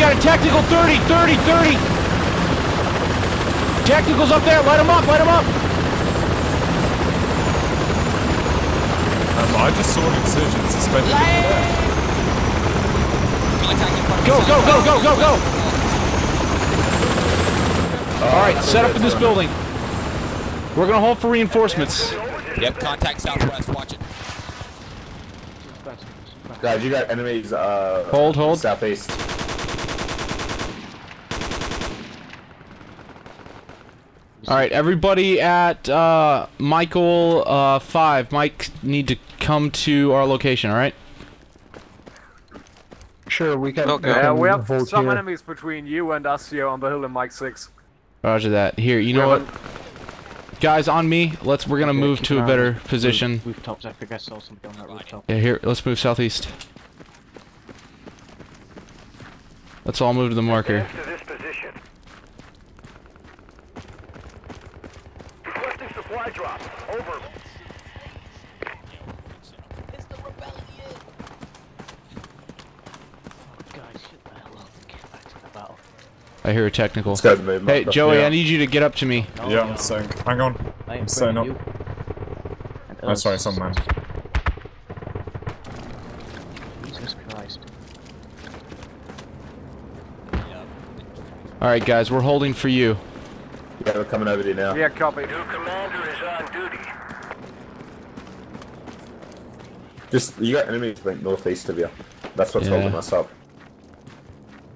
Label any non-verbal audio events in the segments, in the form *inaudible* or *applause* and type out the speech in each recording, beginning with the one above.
got a tactical 30, 30, 30. Tactical's up there. Light him up, light him up. Um, I just saw an insurgent suspended. Go, go, go, go, go, go. All right, set up in this building. We're gonna hold for reinforcements. Yep, contact southwest, watch it. Guys, you got enemies, uh... Hold, hold. Southeast. All right, everybody at uh, Michael uh, five. Mike need to come to our location. All right. Sure, we can. Okay. Yeah, we have some here. enemies between you and us here on the hill in Mike 6. Roger that. Here, you know what, guys, on me. Let's. We're gonna Okay, move to a better on position. Rooftops, I think I saw something on that rooftop. Yeah, here. Let's move southeast. Let's all move to the marker. to this position. Requesting supply drop. Over. Guys, shut the hell up and get back to the battle. I hear a technical. Let's go to the. Hey, Mark. Joey, Yeah. I need you to get up to me. Yeah, I'm saying. Hang on. I am saying bringing up. you. and Oh, us. sorry, some man. Jesus Christ. All right, guys, we're holding for you. Yeah, we're coming over to you now. Yeah, copy. New commander is on duty. Just, you got enemies like northeast of you. That's what's Yeah. holding us up.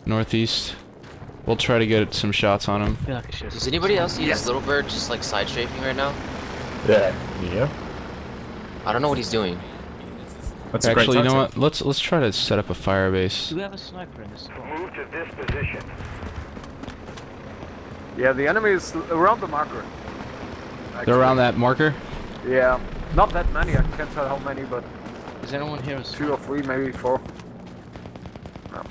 Northeast. We'll try to get some shots on him. I feel like I should. Does anybody else use Little Bird just like side strafing right now? Yeah. Yeah. I don't know what he's doing. That's a great Actually, you know what? Let's let's try to set up a fire base. Do we have a sniper in this spot? Move to this position. Yeah, the enemy is around the marker. They're around that marker. Yeah, not that many. I can't tell how many, but Is anyone here two or three, maybe four. No.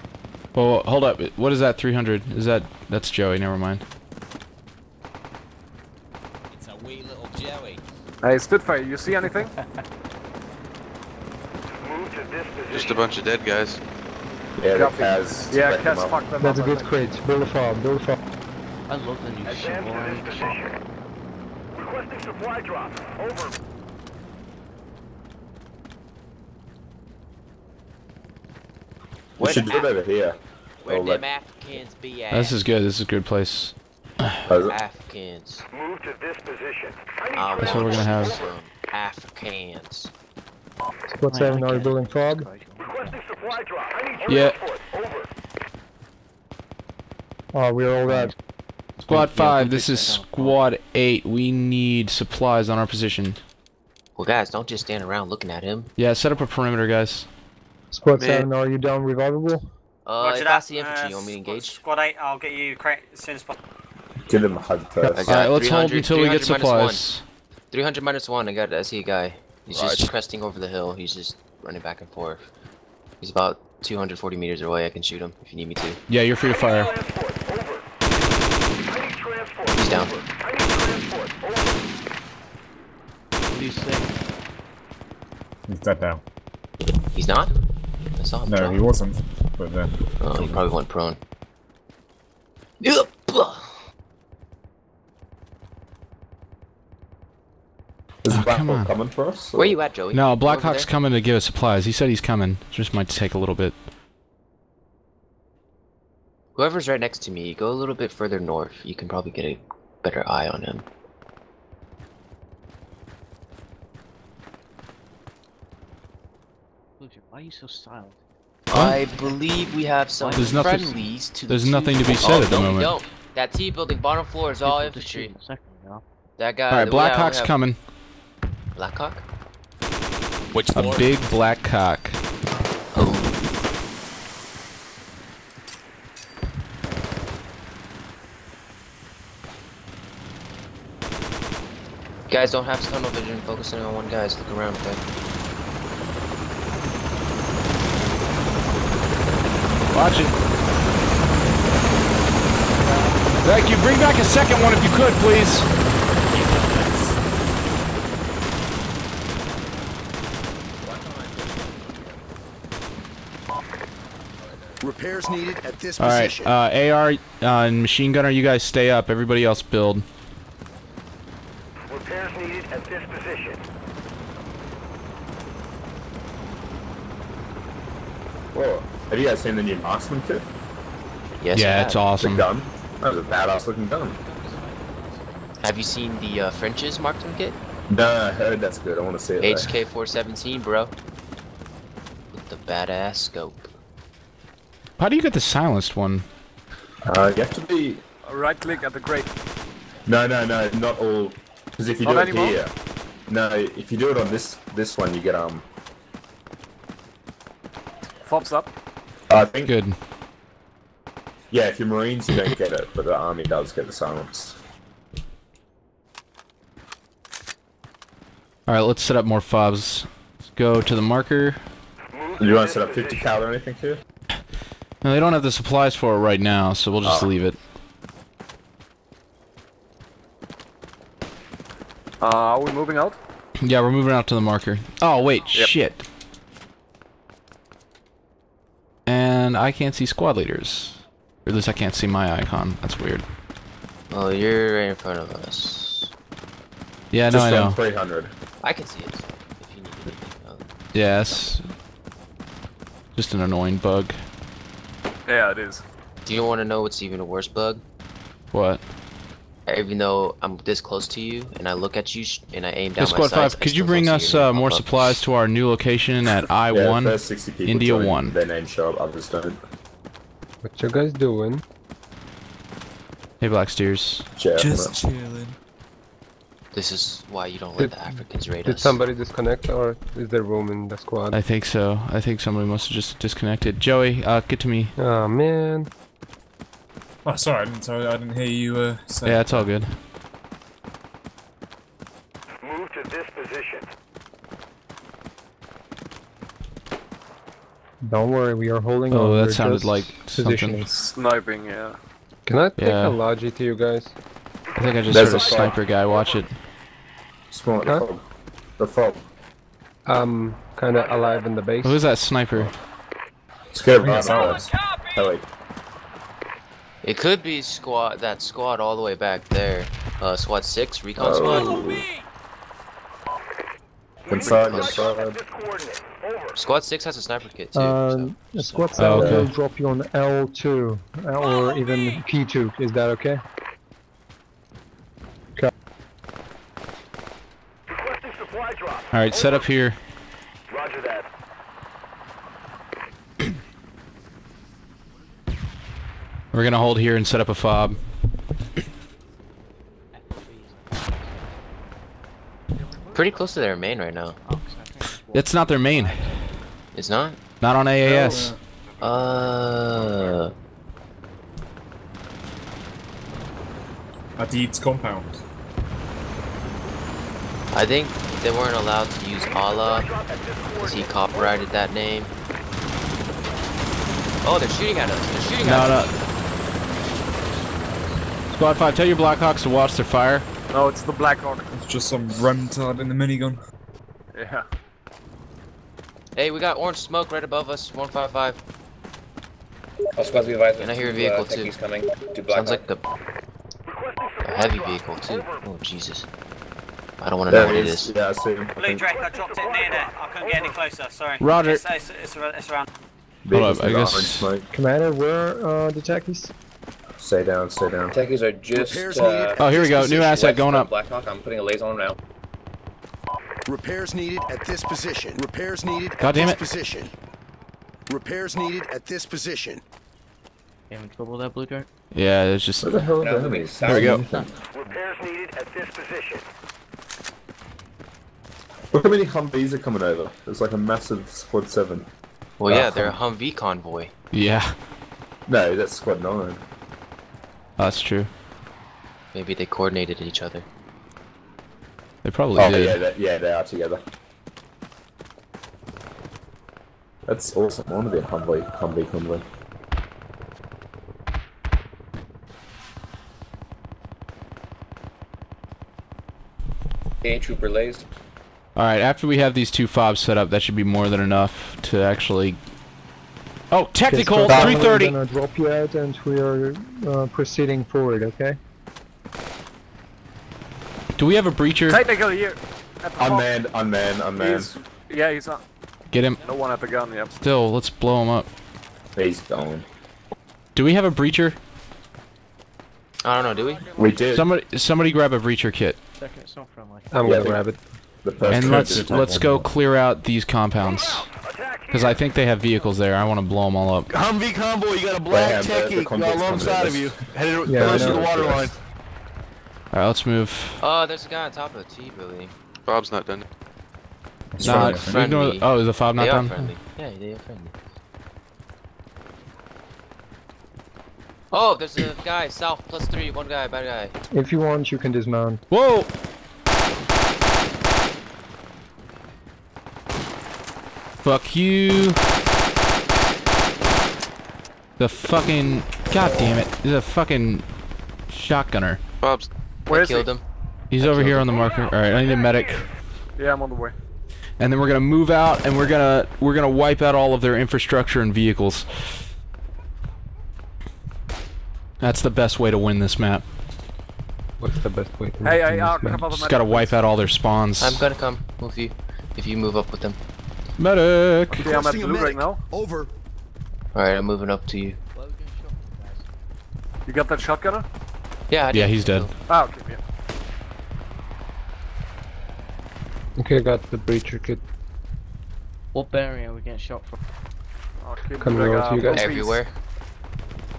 Well, hold up. What is that? 300? Is that? That's Joey. Never mind. It's a wee little Joey. Hey, Spitfire, you see anything? Move to this position. Just a bunch of dead guys. Yeah, the Copy. Kaz. Yeah, them Cass up. fucked them That's a up. I good think. crate. Build a farm, build a farm. I love the new Advance to Shimori this shot. position. Requesting supply drop. Over. We should do it over here. Where Oh, them like- Africans be at? This is good. This is a good place. Oh, Africans. Move to this position. Um, That's what we're gonna have. from Africans. Squad 7, are you building fog? Requesting supply drop. I need Yeah. transport. Over. Oh, we're all dead. Squad Yeah, five. This this is squad eight. We need supplies on our position. Well, guys, don't just stand around looking at him. Yeah, set up a perimeter, guys. Squad Man. 7, are you down revivable? Uh, Roger if that. that's the infantry, Uh, you want me to engage? Squad 8, I'll get you crate as soon as possible. Give him a hug I first. All right, let's hold until we get 300 minus supplies. 300 minus 1, I got I see a guy. He's just cresting over the hill. He's just running back and forth. He's about 240 meters away. I can shoot him if you need me to. Yeah, you're free to fire. Transport. Over. I need transport. He's down. Over. I need transport. Over. What do you say? He's dead now. He's not? I saw him No, drop. he wasn't. But then. Oh, he probably went prone. Yup. Is Oh, Black come Hawk coming for us? Where you at, Joey? No, Over Blackhawk's coming to give us supplies. He said he's coming. Just might take a little bit. Whoever's right next to me, go a little bit further north. You can probably get a better eye on him. Lucia, why are you so silent? I believe we have some There's nothing- to there's the nothing to be said oh, at the no, moment. don't. That T building bottom floor is all People just shoot infantry. second, you know? That guy. All right, we have- we Blackhawk's have- coming. Blackhawk? Which A big black cock. Guys don't have tunnel vision, focusing on one guy. guys, look around, okay? Watch it. Thank you. Bring back a second one if you could, please. Repairs needed at this All right, position. uh, AR uh, and machine gunner, you guys stay up. Everybody else build. Repairs at this position. Whoa. Have you guys seen the new marksman kit? Yes. Yeah, it's awesome. The gun? That was a badass looking gun. Have you seen the uh, French's marksman kit? No, I heard that's good. I want to see it. HK 417, bro. With the badass scope. How do you get the silenced one? Uh, you have to be. Right click at the crate. No, no, no, not all. Because if you Not do it anymore? here, no, if you do it on this this one, you get um. Fobs up. I think. Good. Yeah, if you're Marines, you don't get it, but the army does get the silence. All right, let's set up more fobs. Let's go to the marker. Do you want to set up 50 cal or anything too? No, they don't have the supplies for it right now, so we'll just Oh. leave it. Uh, are we moving out? Yeah, we're moving out to the marker. Oh wait, Yep. shit. And I can't see squad leaders. Or at least I can't see my icon. That's weird. Oh, you're right in front of us. Yeah, no, Just I on know. 300. I can see it. If you need anything. Oh. Yes. Just an annoying bug. Yeah, it is. Do you want to know what's even a worse bug? What? Even though I'm this close to you, and I look at you, sh- and I aim Hey, down my Squad sights, 5, I could you still bring don't see us your name uh, more up. supplies to our new location at *laughs* Yeah, I-1? first 60 people India join, one. Their names show up, others don't. What you guys doing? Hey, Black Steers. Jeff, Just chilling. This is why you don't let Did- the Africans raid Did us. Did somebody disconnect or is there room in the squad? I think so. I think somebody must have just disconnected. Joey, uh, get to me. Oh man. Oh, sorry, I didn't. Sorry, I didn't hear you uh, say. Yeah, it's all good. Move to this position. Don't worry, we are holding Oh, on. that We're sounded just like positioning. Sniping, yeah. Can I take Yeah. a logi to you guys? I think I just There's heard a a sniper guy. Watch it. Smart, Huh? the fog. The fog. I'm kind of alive in the base. Who's that sniper? Scared Yeah, about sorry. us. Heli. It could be squad that squad all the way back there. Uh, SWAT six recon Oh. squad. Inside, inside. this coordinate. Over. Squad six has a sniper kit too. Um, so- squad so- seven okay. will drop you on L2 uh, or even P2. Is that okay? Requesting. All right, set up here. Roger that. We're gonna hold here and set up a fob. Pretty close to their main right now. It's not their main. It's not. Not on AAS. Uh, At the Eats compound. I think they weren't allowed to use Allah because he copyrighted that name. Oh, they're shooting at us. They're shooting No, at no. us. Squad 5, tell your Blackhawks to watch their fire. No, it's the Black Hawk. It's just some runtard in the minigun. Yeah. Hey, we got orange smoke right above us. 155. All squads be advised. And I hear a there's two, vehicle, uh, too. techies coming to Black Sounds Hawk. like the a heavy vehicle too. Oh Jesus. I don't want to know what it it is. is. Yeah, I see him. Blue. Drake, I dropped it near there. I couldn't get any closer, sorry. Roger. It's, it's, it's, it's around. Vehicles I guess- smoke. Commander, where are the techies? Stay down, stay down. Techies are just. Uh. Oh, here we go. New asset going up. Black Hawk. I'm putting a laser on now. Repairs needed at this position. Repairs needed at God damn this it. position. Repairs needed at this position. Having trouble with that blue dart? Yeah, it's just. Where the hell are No, the moving enemies? There we go. Repairs needed at this position. Look how many Humvees are coming over. There's like a massive Squad 7. Well, yeah, Uh, they're a Humvee convoy. Yeah, No, that's Squad 9. that's true. Maybe they coordinated each other. They probably Oh, did. yeah, they, yeah, they are together. That's awesome. I want to be a Humvee, Humvee convoy. A trooper lays. All right, after we have these two fobs set up, that should be more than enough to actually Oh, technical, Just for now, 330. We're gonna drop you out and we are uh, proceeding forward, okay? Do we have a breacher? Technical here. At the top. Unmanned, unmanned, unmanned. He's, yeah, he's on. Get him. No one at the gun, yep. Still, let's blow him up. He's gone. Do we have a breacher? I don't know, do we? We did. Somebody, somebody grab a breacher kit, I'm Yeah, gonna they- grab it. The person and let's let's go clear out these compounds. Because I think they have vehicles there. I want to blow them all up. Humvee combo, you got a They black have the- the techie alongside of you, headed Yeah, I close to the water line. All right, let's move. Oh, there's a guy on top of the T, Billy. Bob's not done. It's Nah, fine. ignore- Friendly. oh, is the fob not they done? friendly. Yeah, they are friendly. Oh, there's a guy south plus three. One guy, bad guy. If you want, you can dismount. Whoa! Fuck you. The fucking. God damn it. He's a fucking shotgunner. Bob's. Where I is he? killed him. He's over here on the marker. Alright, I need a medic. Yeah, I'm on the way. And then we're gonna move out and we're gonna we're gonna wipe out all of their infrastructure and vehicles. That's the best way to win this map. What's the best way to Hey, win hey, this I'll map? come up with Just gotta wipe out all their spawns. I'm gonna come with you if you move up with them. Medic! Yeah, I'm at blue right now. Over. Alright, I'm moving up to you. You got that shotgunner? Yeah, I Yeah, he's dead. Ah, okay, yeah. Okay, I got the breacher kit. What bearing are we getting shot from? Okay, Coming like, over to you guys. Everywhere.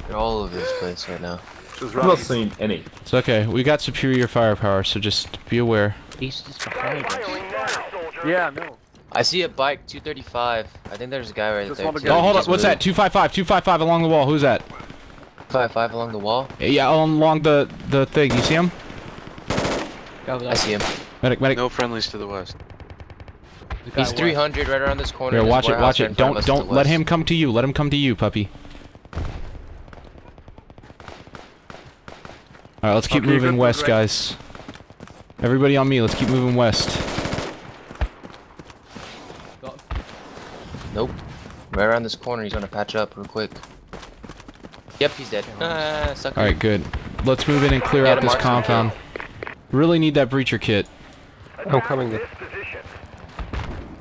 They're all over this place right now. Just I've run. not seen any. It's okay. We got superior firepower, so just be aware. East is behind us. Firing now, soldier. Yeah, no. I see a bike, 235. I think there's a guy right Just there. go- Oh, hold on. Just What's that? 255, 255 along the wall. Who's that? 255 along the wall. Yeah, along the the thing. You see him? I see him. Medic, medic. No friendlies to the west. The guy He's west. 300 right around this corner. Here, watch it, watch it. in front of Don't us to the don't let him come to you. Let him come to you, puppy. All right, let's keep Okay, moving west, good, guys. Everybody on me. Let's keep moving west. Nope. Right around this corner. He's gonna patch up real quick. Yep, he's dead. Ah, sucker. All right, good. Let's move in and clear out this compound. Really need that breacher kit. I'm coming This there.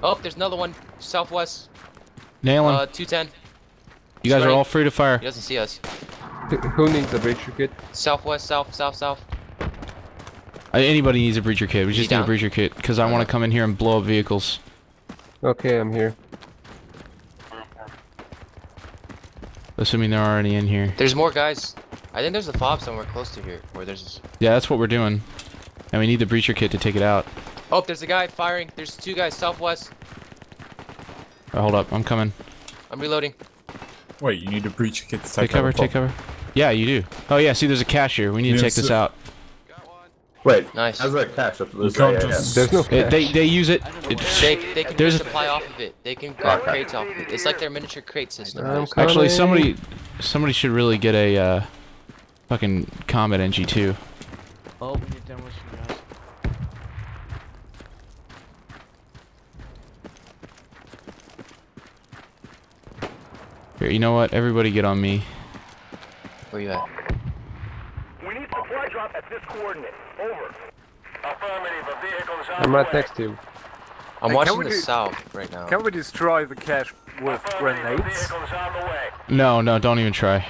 Oh, there's another one. Southwest. Nail him. Uh, 210. you guys are all free to fire. He doesn't see us. Who- Who needs a breacher kit? Southwest, south, south, south. Uh, anybody needs a breacher kit. We Is he just need a breacher kit because I want to come in here and blow up vehicles. Okay, I'm here. Assuming there are any in here. There's more guys. I think there's a fob somewhere close to here. Where there's. Yeah, that's what we're doing. And we need the breacher kit to take it out. Oh, there's a guy firing. There's two guys southwest. All right, hold up, I'm coming. I'm reloading. Wait, you need a breacher kit to take Take cover, out the take cover. Yeah, you do. Oh yeah, see there's a cache here. We need to take this out. Wait, Nice. how's that cash up You this can't yeah, yeah. There's no cash. they they use it. it They, they can There's There's a- supply off of it. They can grab Okay. crates off of it. It's like their miniature crate system. Actually, somebody somebody should really get a uh, fucking Comet NG2. Oh, we need demolition guys. Here, you know what? Everybody get on me. Where you at? We need supply drop at this coordinate. Over. Affirmative. A vehicle is on I'm the right way. next to you. I'm Hey, can watching the south right now. Can we destroy the cache with grenades? vehicle is on the way. No, no, don't even try.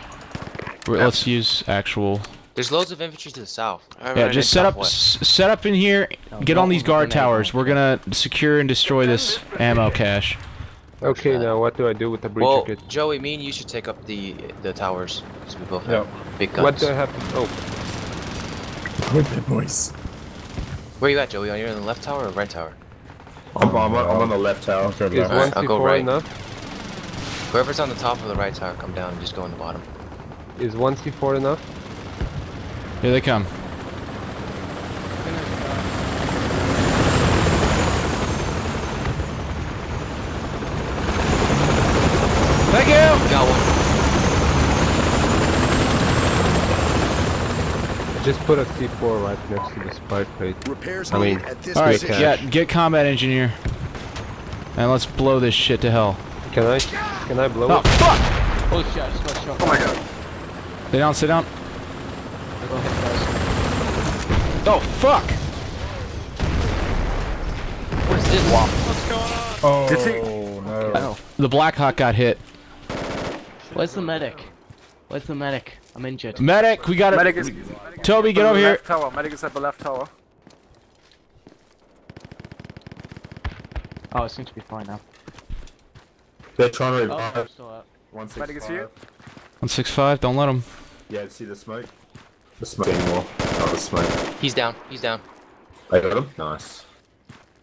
We're, let's use actual. There's loads of infantry to the south. Yeah, just set up s- set up in here. Get on these guard towers. We're gonna secure and destroy this ammo cache. Okay, now what do I do with the breacher Well, kit? Joey, me and you should take up the the towers. Because we both Yeah. have big guns. What do I have to... Oh, Equip boys. Where you at, Joey? Are you in the left tower or right tower? I'm, I'm, on- I'm on the left tower. Okay, is left. Alright, I'll go 1c4 right. enough? Whoever's on the top of the right tower, come down and just go in the bottom. Is 1c4 enough? Here they come. Thank you. Got one. Just put a C4 right next to the spy plate. Repairs I mean, at this All right, position. yeah, get combat engineer, and let's blow this shit to hell. Can I? Can I blow Oh it? fuck! Holy shit, I just got shot. Oh my god. Sit down, sit down. I got hit, guys. Oh, fuck! What is this? Oh, Did he- no. Oh. The Blackhawk got hit. Where's the medic? Where's the medic? I'm injured. Medic, we got Medic it. is. Medic Toby, get over here. Left tower. Medic is at the left tower. Oh, it seems to be fine now. They're trying to Oh, revive. I'm still up. One six Medic is here. 165, don't let him. Yeah, see the smoke? The smoke anymore. Not oh, the smoke. He's down. He's down. I got him? Nice.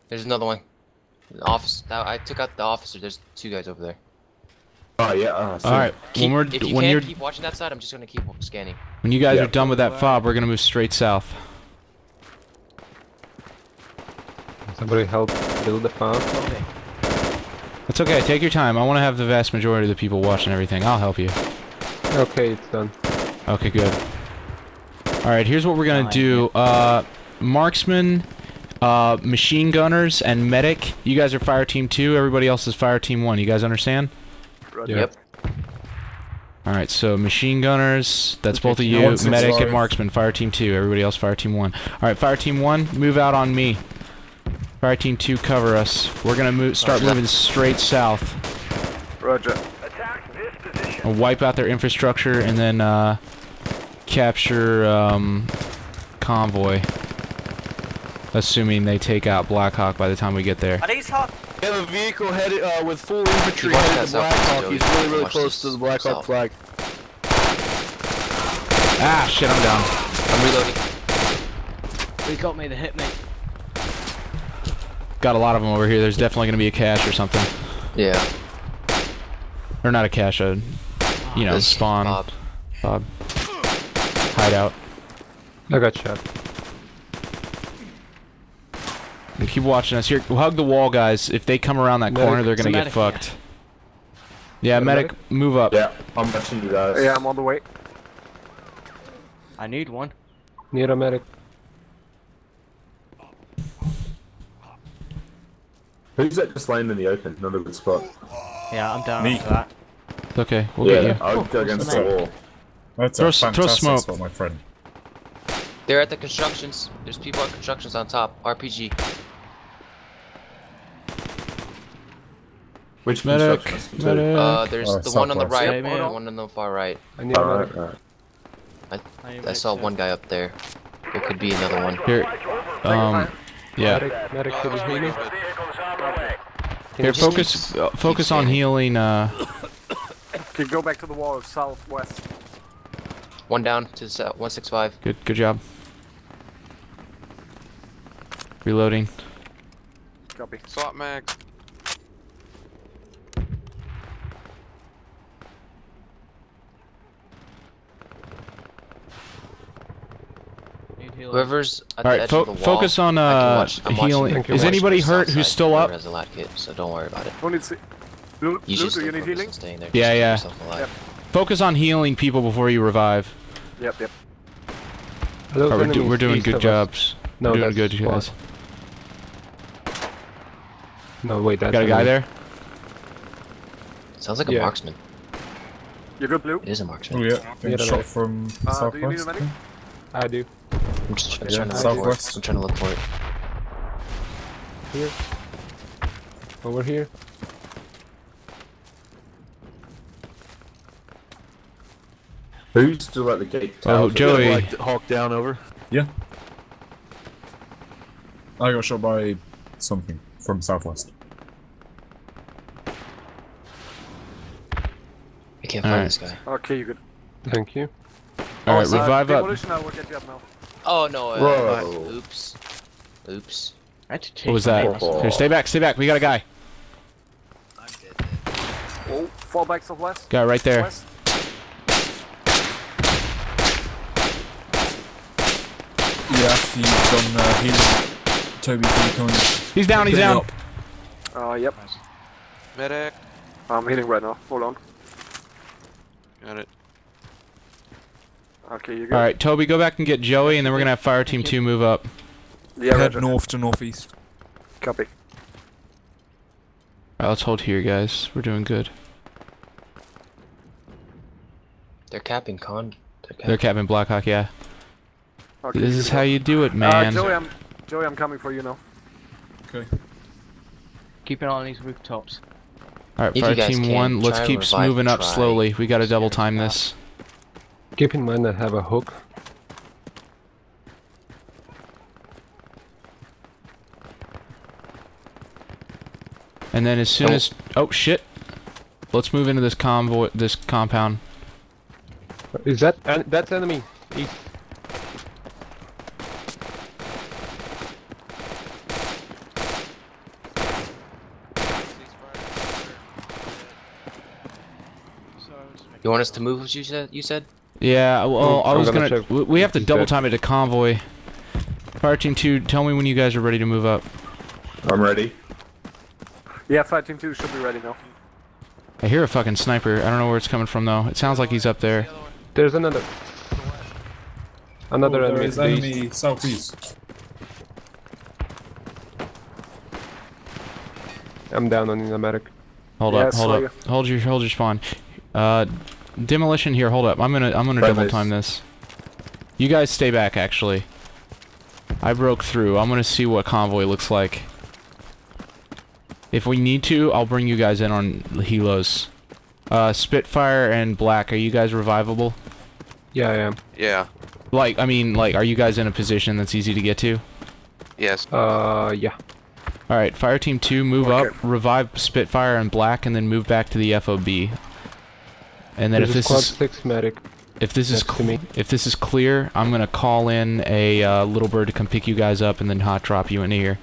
There's another one. The office. I took out the officer. There's two guys over there. Oh, yeah. Uh, so Alright, Keep, when we're if you when can, you're keep watching that side. I'm just gonna keep scanning. when you guys Yeah. are done with that fob, we're gonna move straight south. Somebody help build the farm. Toby. That's okay, take your time. I want to have the vast majority of the people watching everything. I'll help you. Okay, it's done. Okay, good. Alright, here's what we're gonna do. Uh, marksman, uh, machine gunners, and medic. You guys are fire team 2, everybody else is fire team 1. You guys understand? Roger. Yep. Alright, so machine gunners, that's both of you. One, six, Medic and marksman, fire team 2. Everybody else, fire team 1. Alright, fire team 1, move out on me. Fire team 2, cover us. We're gonna move, start Roger. moving straight south. Roger. Attack this position. and wipe out their infrastructure and then uh, capture um, convoy. Assuming they take out Blackhawk by the time we get there. We have a vehicle headed uh, with full infantry Keep headed to that south, Blackhawk. He's really, really Watch close to the Blackhawk south. flag. Ah, shit, I'm down. I'm reloading. They got me, they hit me. Got a lot of them over here. There's definitely gonna be a cache or something, Yeah. or not a cache, a you know This spawn Bob. Bob. hideout. I got shot. And keep watching us here. Hug the wall, guys. If they come around that Medic. corner, they're gonna get medic, fucked. Yeah, Got a medic, move up. Yeah, I'm watching you guys. Yeah, I'm on the way. I need one. Need a medic. Who's that just laying in the open? Not a good spot. Yeah, I'm down Me. for that. It's okay. We'll yeah, get you. I'll go against the wall. That's Throw a s- throw smoke. spot, my friend. They're at the constructions. There's people at constructions on top. RPG. Which Medic, construction is medic. Uh, there's Oh, the one on the right, Yep, and the one on the far right. I need a Alright, medic. alright. I, need I saw one guy up there. There could be another one. Here, um, yeah. Medic, medic, can you hear me? Vehicles on the way. Can Here, you hear me? focus, uh, focus on healing. Uh, *coughs* Okay, go back to the wall of southwest. One down to the 165. good, good job. Reloading. Copy. Swap mag. Whoever's at All the edge fo of the wall. focus on uh watch- healing. the- Thank you. Is anybody hurt who's still up? Has a lat kit, so don't worry about it. Who needs it? Loot, You loot, just do you need healing? there. Yeah, yeah. Yep. Focus on healing people before you revive. Yep, yep. Are those All right, we're, do, we're doing good jobs. No, we're doing that's good, you squad. guys. No, wait, that's Got a guy there? Sounds like a marksman. You're good, Blue? It is a Oh marksman. yeah, being Yeah, shot right. from Uh, do you need a southwest. Medic? I do. I'm just I'm Yeah, trying to look for it. southwest. I'm trying to look for it. Here. Over here. Who's still at the gate? Oh, Tower? Joey. Like Hawk down over. Yeah. I got shot by something from southwest. I can't All find right. this guy. Okay, you good. Thank you. All right, revive up. Demolition, I will get you up. Oh no. Uh, Whoa. Oops. Oops. I had to change What was that? name, I swear. Here, stay back, stay back. We got a guy. Oh, fall back southwest. Guy right there. West. Yeah, after you've done uh, healing, Toby, can you He's down, he's down. up? Uh, yep. Medic. I'm healing right now. Hold on. Got it. Okay, you good? All right, Toby, go back and get Joey, and then we're gonna have Fire Team Two move up. Yeah, Head Roger. north to northeast. Copy. All right, let's hold here, guys. We're doing good. They're capping con. They're capping. They're capping Blackhawk, yeah. Okay, This is how you do it, Uh, man. Joey, I'm Joey, I'm coming for you now. Okay. Keep an eye on these rooftops. Alright, fire team can, one, let's keep moving up try slowly. We gotta double time them this. Keep in mind I have a hook. And then as soon Oh. as oh shit, let's move into this convoy, this compound. Is that en that's enemy? East. You want us to move? What you said? You said? Yeah, well, Oh, I was gonna gonna. we- we have to double time it to convoy. Fire team two, tell me when you guys are ready to move up. I'm ready. Yeah, Fire Team 2 should be ready now. I hear a fucking sniper. I don't know where it's coming from though. It sounds like he's up there. There's another. Another oh, enemy. there is to the east. enemy southeast. I'm down on the medic. Hold Yeah, up, hold saw up, hold your hold your spawn. Uh, demolition here. Hold up. I'm gonna I'm gonna double time this. You guys stay back. Actually, I broke through. I'm gonna see what convoy looks like. If we need to, I'll bring you guys in on helos. Uh, Spitfire and Black. Are you guys revivable? Yeah, I am. Yeah. Like, I mean, like, are you guys in a position that's easy to get to? Yes. Uh, yeah. Alright, Fire Team 2, move up, revive Spitfire and Black, and then move back to the FOB. And then There's if this squad is six medic. if this is to me. if this is clear, I'm gonna call in a uh, little bird to come pick you guys up and then hot drop you in here.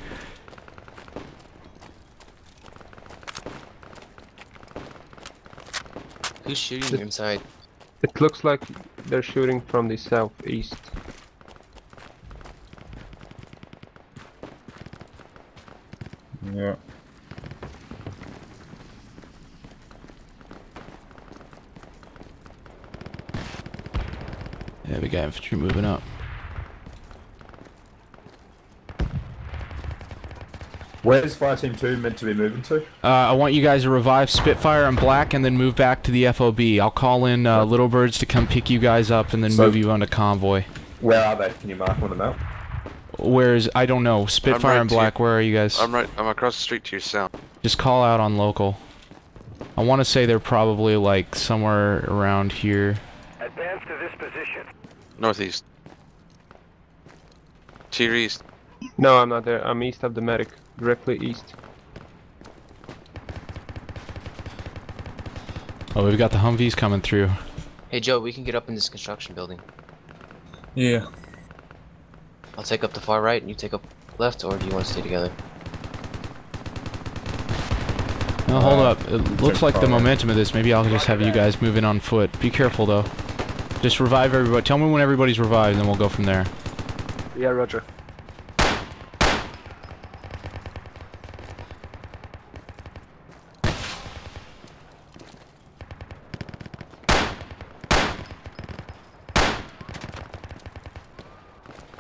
Who's shooting Just- inside? It looks like they're shooting from the southeast. Yeah. Yeah, we got infantry moving up. Where's Fire Team 2 meant to be moving to? Uh, I want you guys to revive Spitfire and Black and then move back to the FOB. I'll call in uh, Little Birds to come pick you guys up and then So- move you onto convoy. Where are they? Can you mark them on the map? Where's I don't know Spitfire right and. Black. Where are you guys? I'm right. I'm across the street to your south. Just call out on local. I want to say they're probably like somewhere around here. Advance to this position. Northeast. To your east. No, I'm not there. I'm east of the medic. Directly east. Oh, we've got the Humvees coming through. Hey Joe, we can get up in this construction building. Yeah. I'll take up the far right and you take up left, or do you want to stay together? No, hold Uh, up. It looks like the far right. momentum of this. Maybe I'll just have you guys move in on foot. Be careful though. Just revive everybody. Tell me when everybody's revived, and we'll go from there. Yeah, Roger.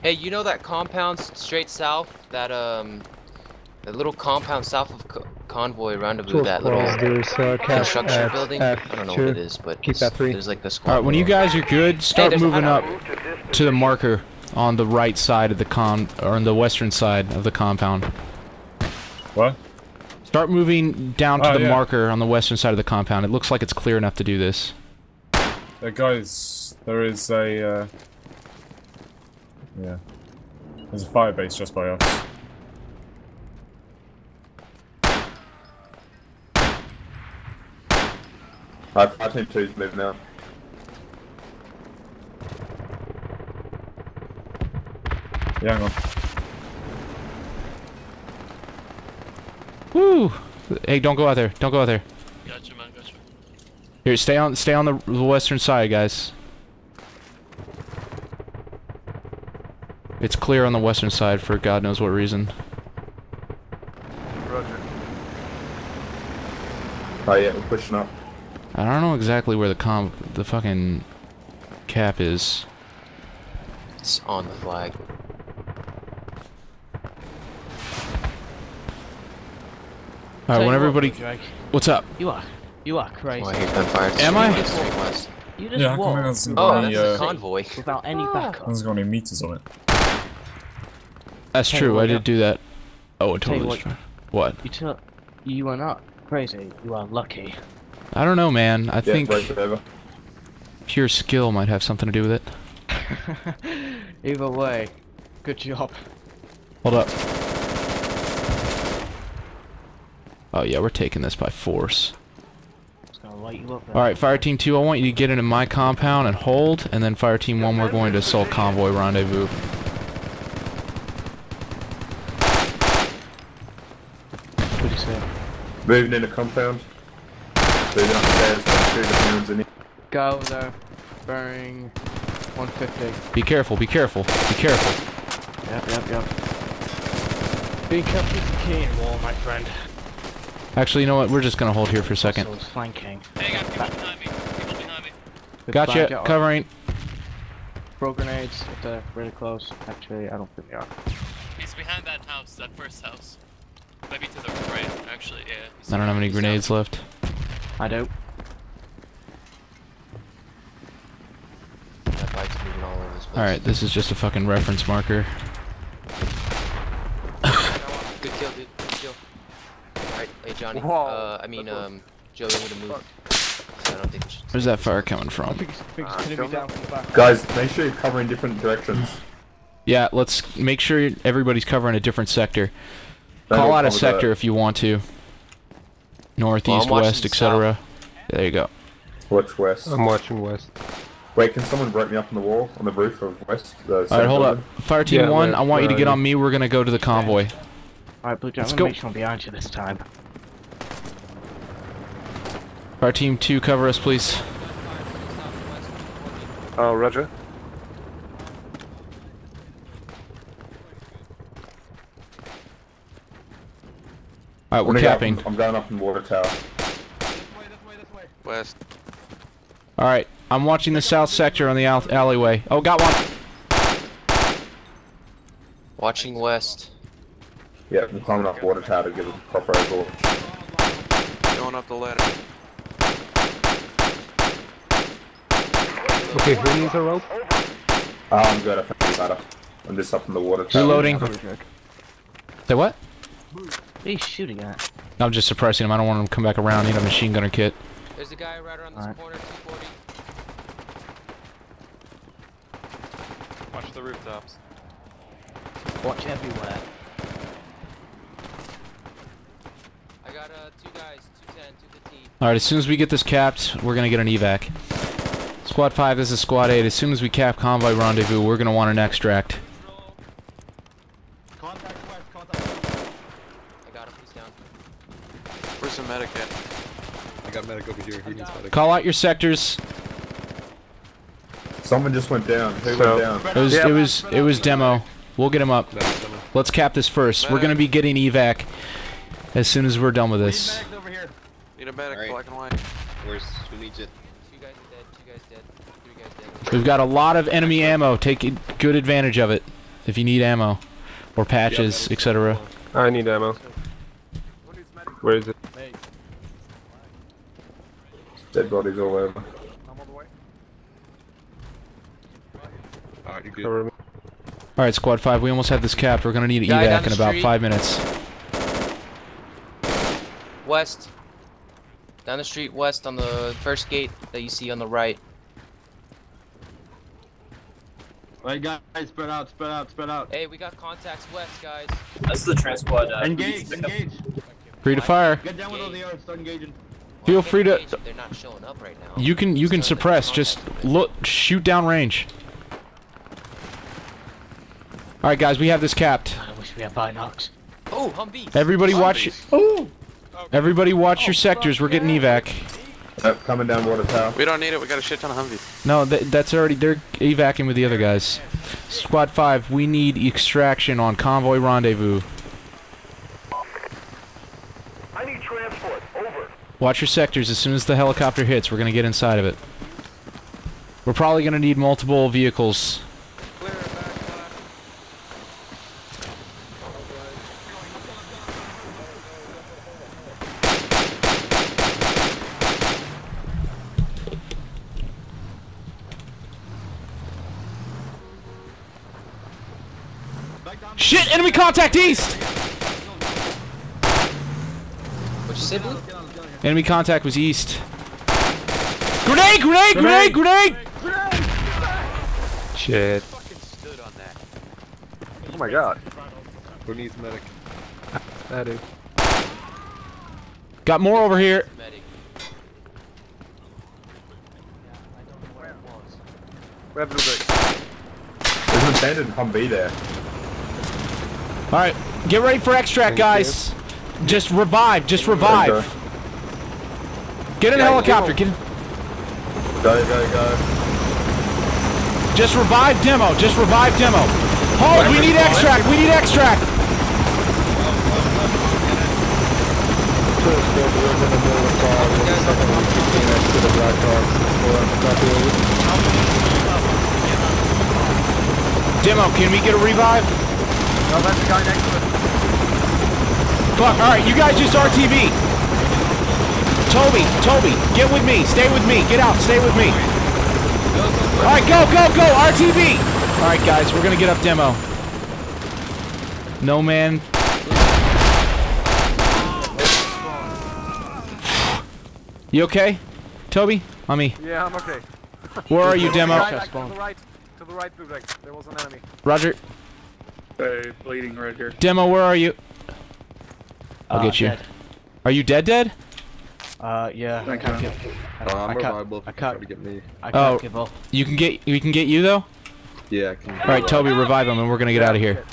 Hey, you know that compound straight south? That um, that little compound south of co Convoy Rendezvous. Two that squads, little there's uh, construction at building. I don't know what it is, but Keep it's- that three. there's like the squad. All right, when you guys are good, start there's a moving up to the marker on the right side of the con, or on the western side of the compound. What? Start moving down to Oh, the yeah. marker on the western side of the compound. It looks like it's clear enough to do this. Uh, guys, there is a. Uh, yeah. There's a fire base just by us. Alright, Fire Team 2's moving out. Yeah, hang on. Woo! Hey, don't go out there. Don't go out there. Gotcha, man. Gotcha. Here, stay on, stay on the, the western side, guys. It's clear on the western side for God knows what reason. Roger. Oh yeah, we're pushing up. I don't know exactly where the com, the fucking cap is. It's on the flag. All right, when you what, everybody, what's up? you are, you are crazy. Oh, I hear gunfire. Am I? west. You just Yeah, how come it walk hasn't Oh, got that's any, the uh, convoy. without any backup. hasn't got any meters on it? That's Hey, true. what I did up? do that. Oh, it Tell you totally. what. What? You took. You are not crazy. You are lucky. I don't know, man. I Yeah, think right pure skill might have something to do with it. *laughs* Either way, good job. Hold up. Oh yeah, we're taking this by force. It's gonna light you up. there. All right, Fire Team Two, I want you to get into my compound and hold, and then Fire Team One, we're going to assault convoy rendezvous. Pretty sick. Moving in the compound. Moving upstairs, got two defenders in. Go over there. Bearing 150. Be careful, be careful, be careful. Yep, yep, yep. Be careful is the key in war, my friend. Actually, you know what? We're just gonna hold here for a second. So flanking. Hey, got people behind me. People behind me. Good Gotcha. flank, Covering. Throw grenades if they're really close. Actually, I don't think they are. He's behind that house, that first house. Maybe to the right, actually, yeah. he's- I don't have any he's grenades out. left. I do. That bike's moving all over this place. All right, this is just a fucking reference marker. Good kill, dude. Good kill. Alright, hey Johnny. Whoa, Uh, I mean, that was- um, Joey would have moved. So I don't think we. Where's that fire coming from? Biggest, biggest enemy kill from. Guys, make sure you're covering different directions. Yeah, let's make sure everybody's covering a different sector. Don't Call out a cover sector if you want to. North, Well, east, west, etc. There you go. the- Watch west. I'm watching west. Wait, can someone break me up on the wall on the roof of west? All right, hold up. Fire team Yeah, one, I want you to get on me. We're gonna go to the convoy. Alright, Blue Jay, I'm Let's gonna go. make sure I'm behind you this time. Fire team two, cover us, please. Oh, Roger. All right, we're I'm gonna up capping. in- I'm going up in water tower. West. All right, I'm watching the south sector on the alleyway. Oh, got one. Watching west. Yeah, I'm climbing up the water tower to give a proper overall. Going up the ladder. Okay, who needs a rope? Ah, I'm good. I found the ladder. I'm just up in the water tower. Reloading. Say what? What are you shooting at? I'm just suppressing him. I don't want him to come back around. Need a machine gunner kit. There's a guy right around this Alright. corner, 240. Watch the rooftops. Watch everywhere. I got uh, two guys, 210, 215. All right, as soon as we get this capped, we're gonna get an evac. Squad five, this is squad eight. As soon as we cap convoy rendezvous, we're gonna want an extract. I got him, he's down. Where's the medic at? I got medic over here. Who needs medic? Call out your sectors. Someone just went down. Who So- went down? It was Yeah. it was it was demo. We'll get him up. Let's cap this first. We're gonna be getting evac as soon as we're done with this. Need a medic, Alright. black and white. Where's who needs it? Two guys dead, two guys dead, three guys dead. We've got a lot of enemy ammo. Take good advantage of it if you need ammo or patches, etc. I need ammo. Where is it? Dead bodies all over. I'm on the way. Alright, you're good. All right, squad five. We almost have this capped. We're gonna need an Guy evac in about five minutes. West. Down the street west on the first gate that you see on the right. Alright, guys, spread out, spread out, spread out. Hey, we got contacts west, guys. That's the transport. Uh, Engage, engage. Free to fire. Get down with all the arrows, start engaging. Feel free to- They're not showing up right now. You can you can Starting to suppress. Just look, shoot down range. All right, guys, we have this capped. I wish we had binocs. Oh, Humvee. Everybody watch. Oh. Everybody watch your oh, sectors. We're getting evac. Yep, uh, coming down water tower. We don't need it, we got a shit ton of Humvees. No, th that's already. They're evacing with the other guys. Squad five, we need extraction on convoy rendezvous. Watch your sectors. As soon as the helicopter hits, we're going to get inside of it. We're probably going to need multiple vehicles. Shit! Enemy contact east! Which city? Enemy contact was east. Grenade! Grenade! Grenade! Grenade! Shit. Oh my god. Who needs medic? That is. Got more over here. Medic. We have blue bricks. There's an abandoned Humvee there. All right, get ready for extract, guys. Just revive. Just revive. Get in the Yeah, helicopter. Get in. Go, go, go. Just revive demo. Just revive demo. Hold. We need extract. We need extract. First, there was in the middle of the car. There was someone who kicked in next to the Blackhawks. Or, not the- Demo. Can we get a revive? No, that's the guy next to it. Fuck. All right, you guys just RTB. Toby. Toby. Get with me. Stay with me. Get out. Stay with me. All right, go, go, go. RTB. All right, guys, we're gonna get up demo. No man. You okay, Toby? On me. Yeah, I'm okay. Where are you, demo? Right, like, to the right. To the right, blue bricks. There was an enemy. Roger. Hey, bleeding right here. Demo, where are you? I'll Uh, get you. dead. Are you dead? Dead? Uh, yeah. I can't give. I, Uh, I'm I can't. revival I can't. to get me. I can't Oh. give up. You can get. We can get you though. Yeah, I can. All right, Toby, revive him, and we're gonna get out of here.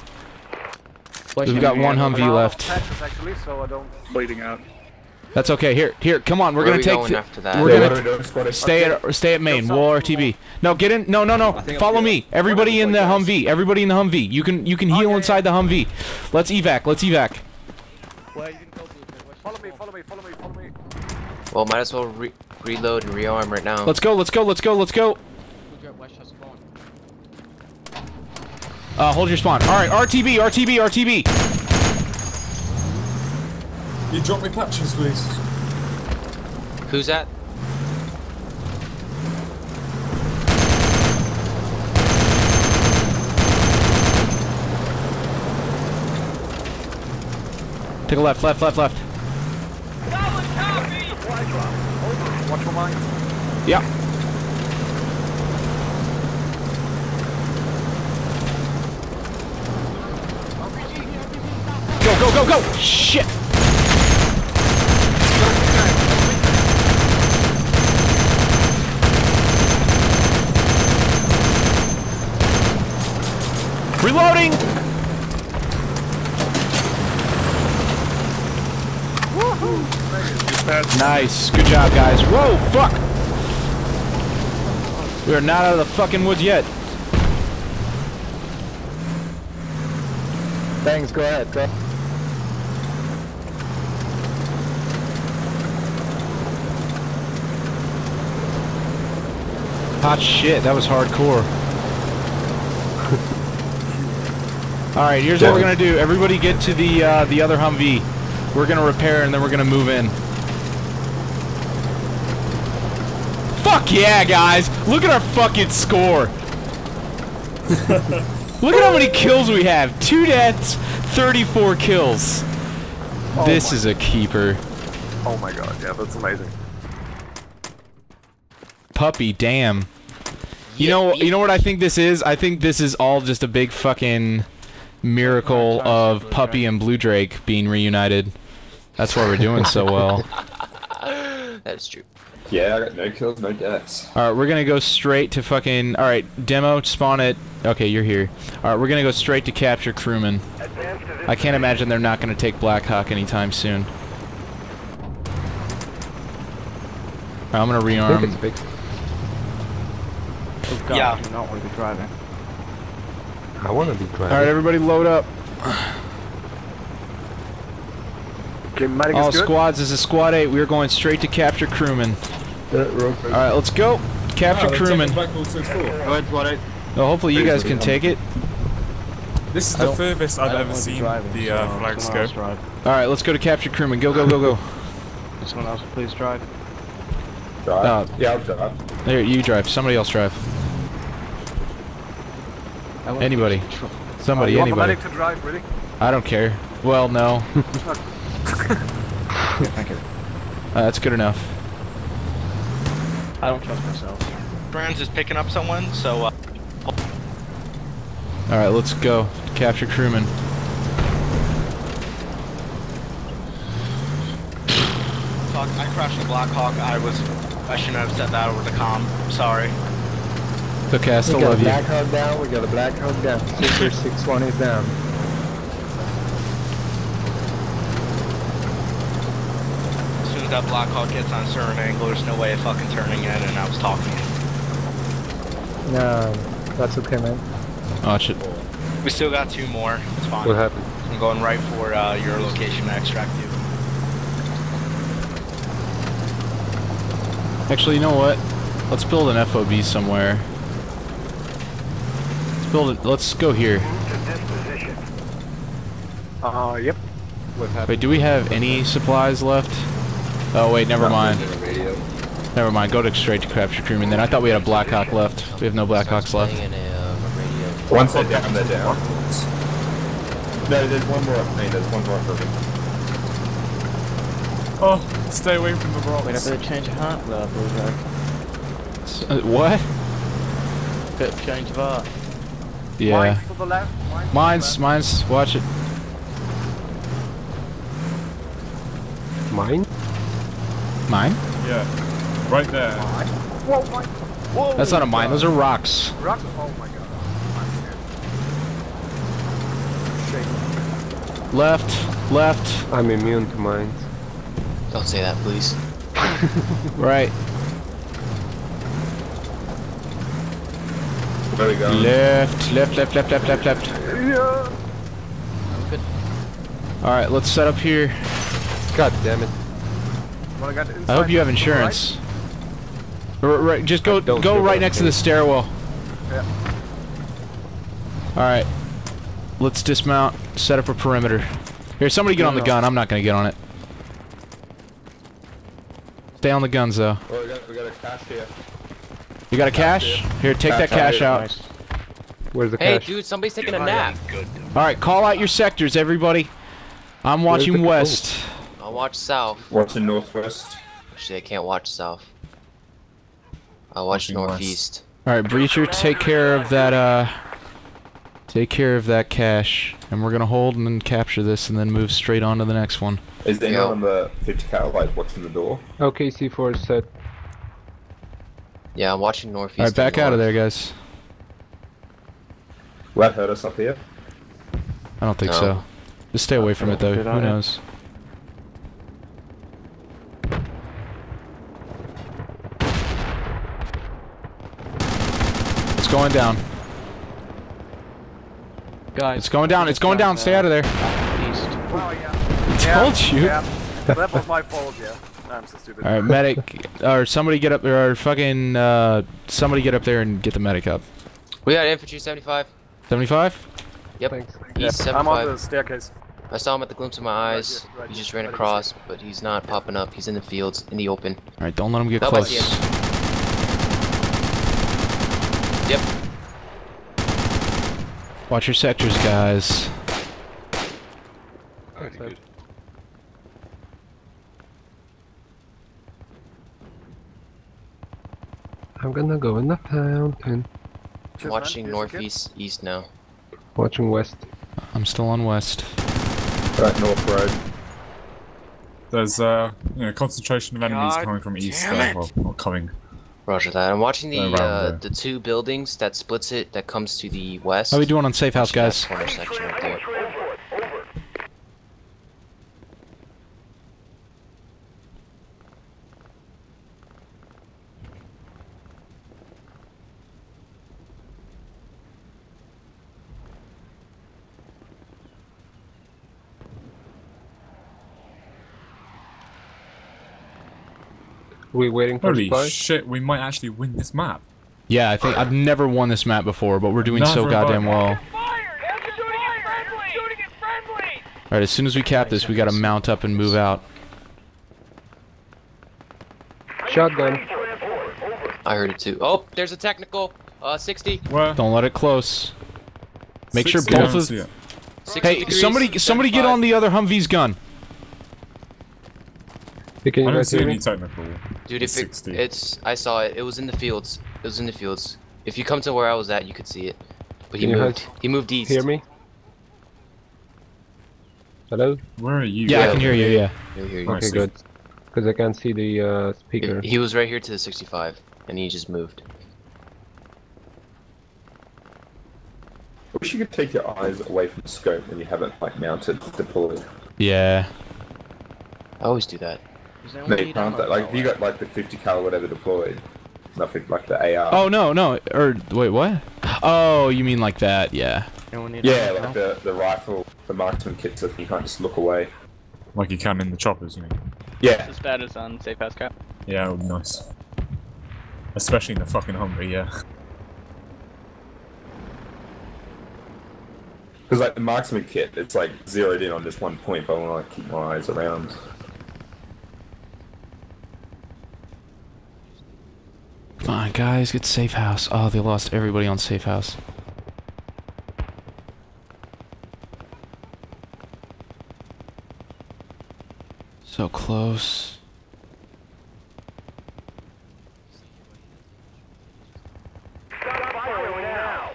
We've got one Humvee I'm out of left. actually, so I don't. Bleeding out. That's okay. Here, here, come on. We're Where gonna are we take. going after that? We're Yeah, gonna what are we doing, stay at stay at main. We'll RTB. No, get in. No, no, no. Follow me. Everybody in the Humvee. Everybody in the Humvee. You can you can heal yeah, inside the Humvee. Let's evac. Let's evac. Follow me, follow me, follow me, follow me. Well, might as well re reload and rearm right now. Let's go. Let's go. Let's go. Let's go. Uh, hold your spawn. All right, RTB, RTB, RTB. You drop me patches, please. Who's that? Take a left, left, left, left. Watch for mines. Yeah. Go, go, go, go! Shit! Reloading! Nice. Good job, guys. Whoa, fuck! We are not out of the fucking woods yet. Thanks, go ahead. Go. Hot shit, that was hardcore. *laughs* Alright, here's what we're gonna do. Everybody get to the uh, the other Humvee. We're gonna repair and then we're gonna move in. Fuck yeah, guys! Look at our fucking score! *laughs* Look at how many kills we have! Two deaths, 34 kills. Oh this is a keeper. Oh my god, yeah, that's amazing. Puppy, damn. You know, you know what I think this is? I think this is all just a big fucking miracle of Puppy and Blue Drake being reunited. That's why we're doing so well. *laughs* That's true. Yeah, I got no kills, no deaths. All right, we're gonna go straight to fucking. All right, demo spawn it. Okay, you're here. All right, we're gonna go straight to capture crewman. I can't imagine they're not gonna take Black Hawk anytime soon. All right, I'm gonna rearm. Oh god, Yeah. I do not want to be driving. I want to be driving. All right, everybody, load up. Okay, medic All is good. squads, this is squad eight. We are going straight to capture crewman. All right, let's go. Capture Oh, crewman. taking Blackwall 2-4. Go ahead, squad eight. Oh, hopefully you guys can take it. This is the furthest I I've ever seen driving, the so uh, flag someone else scope. drive. All right, let's go to capture crewman. Go, go, go, go, go. Someone else, please drive. Drive. Uh, yeah, I'll drive. There, you drive. Somebody else drive. I want Anybody. to- Somebody, you want the anybody. medic to drive, really? I don't care. Well, no. *laughs* *laughs* Thank you. Uh, that's good enough. I don't trust myself. Brands is picking up someone, so uh, All right, let's go. Capture crewman. fuck, I crashed the Blackhawk. I was, I shouldn't have said that over the com. Sorry. It's okay, I still we got love a you. Black Hawk down. We got a Black Hawk down. Super 6-1 is down. As soon as that Blackhawk gets on a certain angle, there's no way of fucking turning it, and I was talking. No, that's okay, man. Watch it. We still got two more. It's fine. What happened? I'm going right for uh, your location to extract you. Actually, you know what? Let's build an FOB somewhere. Let's build it. Let's go here. Uh, yep. What? Wait, do we have any supplies left? Oh wait, never mind. Never mind. Go to straight to capture crewman. Then I thought we had a Blackhawk left. We have no Blackhawks left. Playing in a, a radio. Once they're down, they're down. No, there's one more. I mean, there's one more for me. Oh, stay away from the rocks. Wait, I better change of heart there, Bluejack. S- uh, what? Bit of change of heart. Yeah. Mines to the left. Mines to the Mine's, left. mine's. Watch it. Mine? Mine? Yeah, right there. Whoa, mine. Whoa. That's not a mine. Those are rocks. Rock. Oh my god. I'm scared. Shake. Left, left, I'm immune to mines. Don't say that, please. *laughs* right, Where we go? left, left, left, left, left, left, left. Yeah. All right, let's set up here. God damn it. Wanna get I hope you have to the insurance. R- right, just go, go right about next to the stairwell. Yeah. All right, let's dismount. Set up a perimeter. Here, somebody get on the gun. I'm not gonna get on it. Stay on the guns though. Oh, we got, we got a cache here. You got a cash? Here, take that Cash cash out. out. Where's the Hey, cash? dude, somebody's taking a nap. All right, call out your sectors, everybody. I'm watching west. I'll watch south. Watch the northwest. Actually, I can't watch south. I'll watch Watching northeast. All right, Breacher, take care of that. Uh, take care of that cache. and we're gonna hold and then capture this, and then move straight on to the next one. Is there Yeah. anyone on the 50 cal like watching the door? Okay, C4 is set. Yeah, I'm watching northeast. All right, back and out of there, guys. Will that hurt us up here? I don't think No. so. Just stay away from it, though. Who knows? it. Going down. Guys, It's going down. It's going down. Stay out of there. East. Well, yeah. I *laughs* told you. Yeah. that was my fault, yeah. I'm so stupid. All right, medic, or somebody get up there, or fucking uh, somebody get up there and get the medic up. We got infantry 75. 75. Yep. Thanks. East I'm on the staircase. I saw him at the glimpse of my eyes. here, right he just ran right across, but he's not popping up. He's in the fields, in the open. All right, don't let him get That close. Be him. Yep. Watch your sectors, guys. I'm gonna go in the fountain. Cheers, man. Watching Here's the kid. northeast, east now. Watching west. I'm still on west. Right, North Road. There's uh, you know, concentration of enemies God coming from east damn it. Well, not coming. Roger that. I'm watching the uh, the two buildings that splits it, that comes to the west. How we doing on safe house, guys? Corner section we waiting for Holy supplies? shit, we might actually win this map. Yeah, I think I've never won this map before, but we're doing so Never have I. goddamn well. Fire! Shooting at friendly! Shooting at friendly! All right, as soon as we cap this, we gotta mount up and move out. Shotgun. I heard it too. Oh, there's a technical. Uh, 60. Where? Don't let it close. Make sure 60, I both of. see. Hey, 60 somebody, degrees, somebody get on the other Humvee's gun. Hey, I don't see any technical. Dude, if it, it's, I saw it. It was in the fields. It was in the fields. If you come to where I was at, you could see it. But he moved. guys He moved east. Hear me? Hello? Where are you? Yeah, I can hear you. Yeah. He'll hear you. Okay, good. Because I can't see the uh, speaker. He was right here to the 65, and he just moved. I wish you could take your eyes away from the scope when you haven't like mounted deployed. Yeah. I always do that. No, you can't. That. Like if you got like the 50 cal whatever deployed, nothing like the AR. Oh no, no. Or wait, what? Oh, you mean like that? Yeah. Yeah, like the the rifle, the marksman kit, so you can't just look away. Like you can in the choppers, you mean? Yeah. As bad as on Safe House Cap. Yeah, that would be nice. Especially in the fucking Humvee, yeah. Because like the marksman kit, it's like zeroed in on just one point, but I want to keep my eyes around. Come on, guys, get safe house. Oh, they lost everybody on safe house. So close. Stop firing now.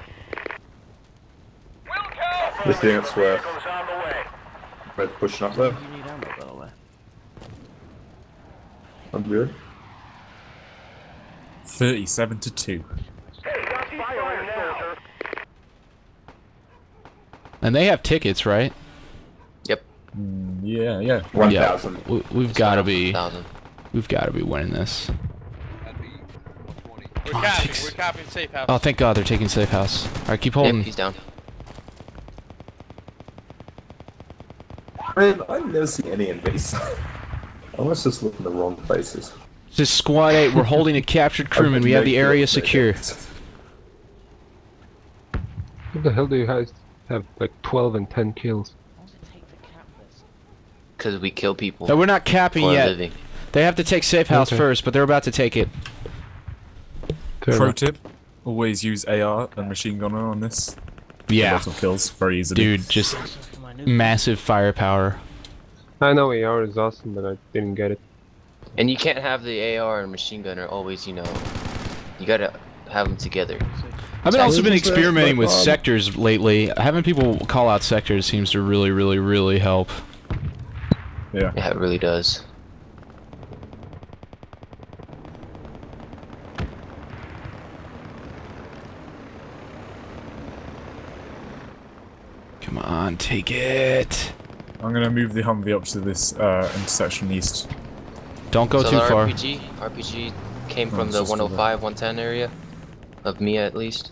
Just doing it swerve. Vehicles on the way. Both pushing up there. You need ammo, by the way. I'm good. 37 to 2. Hey, stop firing now. And they have tickets, right? Yep. Yeah, yeah. One Yeah. We, we've got to be. 1,000. We've got to be winning this. We're Come on, capping. We're capping Safe House. Oh, thank God they're taking safe house. All right, keep Yep, holding. he's down. Man, I've never seen any enemies. *laughs* I must just look in the wrong places. This is squad eight. We're holding a captured crewman. We have the area secure. What the hell do you guys have like 12 and 10 kills? Because we kill people. No, we're not capping yet. living. They have to take safe house Okay. first, but they're about to take it. Fair Pro enough. tip: always use AR and machine gunner on this. Yeah, Lots of kills very easily. dude, just massive firepower. I know AR is awesome, but I didn't get it. And you can't have the AR and machine gunner always, you know. You gotta have them together. I've been also been This is, experimenting with um, sectors lately. Having people call out sectors seems to really, really, really help. Yeah. Yeah, it really does. Come on, take it. I'm gonna move the Humvee up to this uh, intersection east. Don't go so too the far. RPG, RPG came Oh, from the 105, 110 area of Mia at least.